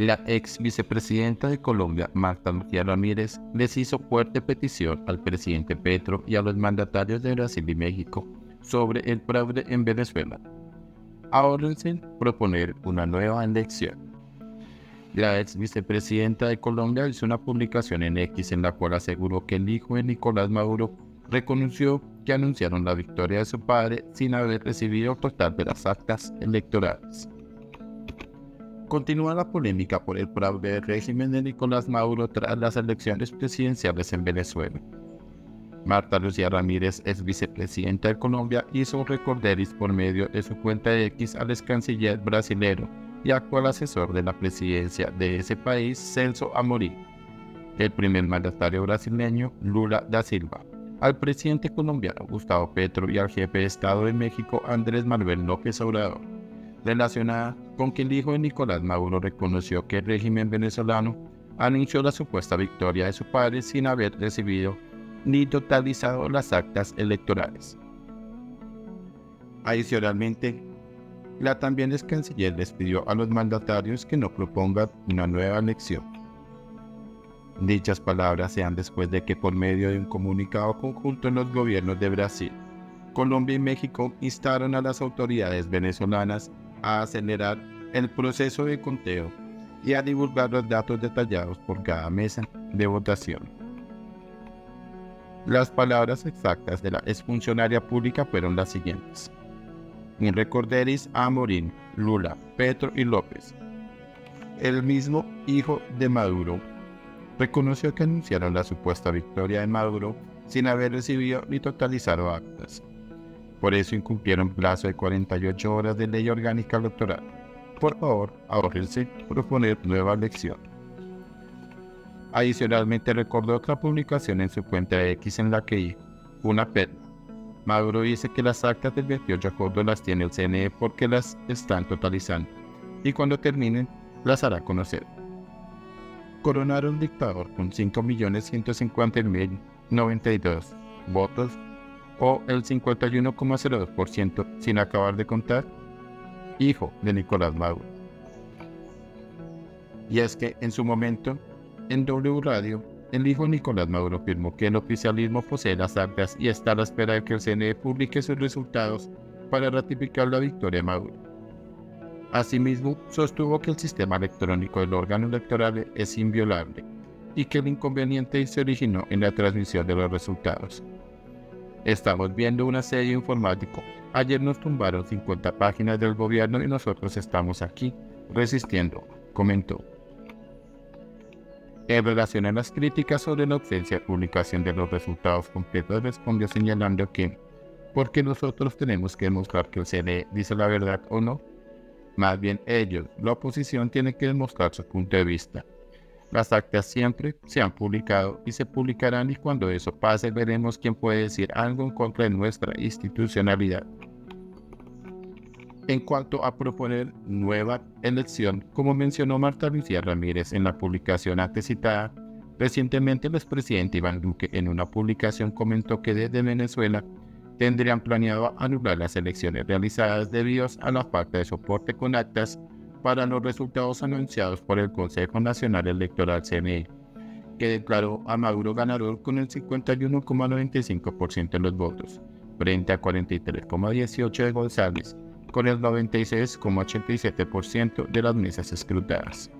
La ex vicepresidenta de Colombia, Marta Lucía Ramírez, les hizo fuerte petición al presidente Petro y a los mandatarios de Brasil y México sobre el fraude en Venezuela. Ahórrense proponer una nueva elección. La ex vicepresidenta de Colombia hizo una publicación en X en la cual aseguró que el hijo de Nicolás Maduro reconoció que anunciaron la victoria de su padre sin haber recibido total de las actas electorales. Continúa la polémica por el fraude del régimen de Nicolás Maduro tras las elecciones presidenciales en Venezuela. Marta Lucía Ramírez, ex vicepresidenta de Colombia, hizo un recorderis por medio de su cuenta X al ex canciller brasilero y actual asesor de la presidencia de ese país, Celso Amorim, el primer mandatario brasileño, Lula da Silva, al presidente colombiano Gustavo Petro y al jefe de Estado de México, Andrés Manuel López Obrador. Relacionada con que el hijo de Nicolás Maduro reconoció que el régimen venezolano anunció la supuesta victoria de su padre sin haber recibido ni totalizado las actas electorales. Adicionalmente, la también ex canciller les pidió a los mandatarios que no propongan una nueva elección. Dichas palabras sean después de que por medio de un comunicado conjunto en los gobiernos de Brasil, Colombia y México instaron a las autoridades venezolanas a acelerar el proceso de conteo y a divulgar los datos detallados por cada mesa de votación. Las palabras exactas de la exfuncionaria pública fueron las siguientes. En recorderis a Morín, Lula, Petro y López. El mismo hijo de Maduro reconoció que anunciaron la supuesta victoria de Maduro sin haber recibido ni totalizado actas. Por eso incumplieron plazo de 48 horas de ley orgánica electoral. Por favor, ahorrense proponer nueva elección. Adicionalmente recordó otra publicación en su cuenta X en la que una perla. Maduro dice que las actas del 28 de agosto las tiene el CNE porque las están totalizando y cuando terminen las hará conocer. Coronaron dictador con 5.150.092 votos o el 51,02% sin acabar de contar, hijo de Nicolás Maduro. Y es que en su momento, en W Radio, el hijo Nicolás Maduro afirmó que el oficialismo posee las actas y está a la espera de que el CNE publique sus resultados para ratificar la victoria de Maduro. Asimismo, sostuvo que el sistema electrónico del órgano electoral es inviolable y que el inconveniente se originó en la transmisión de los resultados. Estamos viendo una serie informático. Ayer nos tumbaron 50 páginas del gobierno y nosotros estamos aquí, resistiendo, comentó. En relación a las críticas sobre la ausencia de publicación de los resultados completos, respondió señalando que, porque nosotros tenemos que demostrar que el CNE dice la verdad o no, más bien ellos, la oposición, tiene que demostrar su punto de vista. Las actas siempre se han publicado y se publicarán y cuando eso pase veremos quién puede decir algo en contra de nuestra institucionalidad. En cuanto a proponer nueva elección, como mencionó Marta Lucía Ramírez en la publicación antes citada, recientemente el expresidente Iván Duque en una publicación comentó que desde Venezuela tendrían planeado anular las elecciones realizadas debido a la falta de soporte con actas para los resultados anunciados por el Consejo Nacional Electoral CNE, que declaró a Maduro ganador con el 51,95% de los votos, frente a 43,18% de González, con el 96,87% de las mesas escrutadas.